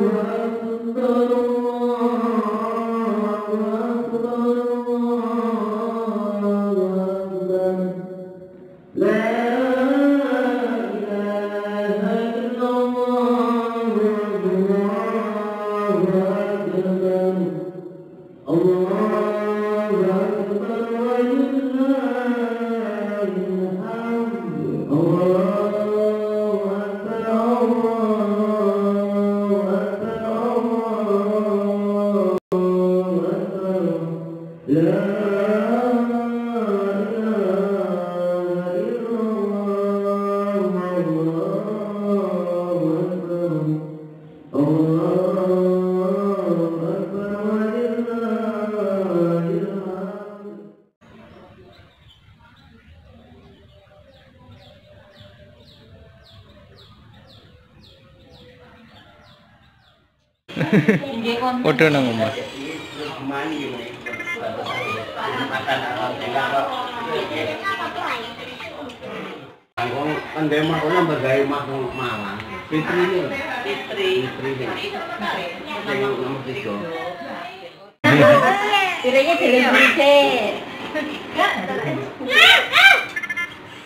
Oh. Udah nang omah. Kan mah orang bergaya makhluk malang. Fitri ini. Fitri. Fitri ini. Yang nomor tiga. Piringnya dari Indonesia.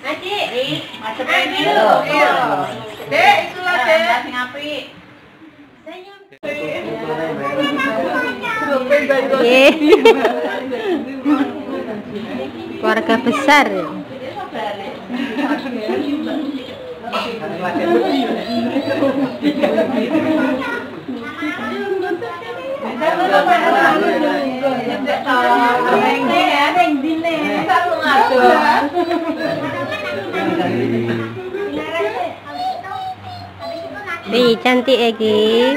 Adik, macam ini loh. Dek, itulah dek. Sing Yeay. Keluarga besar. Nih, cantik lagi.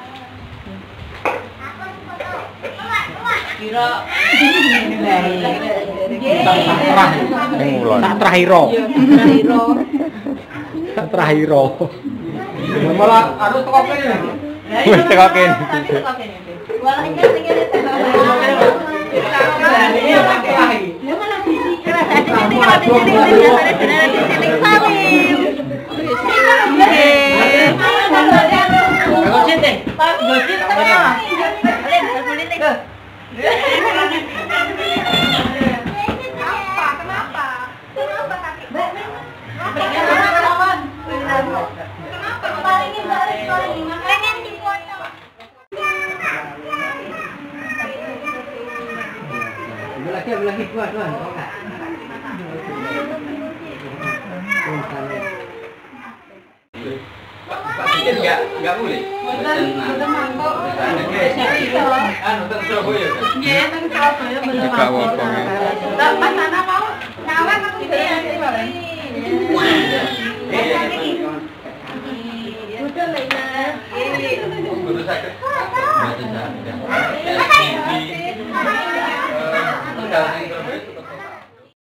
Ulon. Tak terakhiro. Tak terakhiro. Malah. Wis dua, dua. Nggak? Enggak, enggak boleh. Anu, teng Surabaya. Juga wopong ya. Kudu sakit. Mboten sakit. Di- di- eh,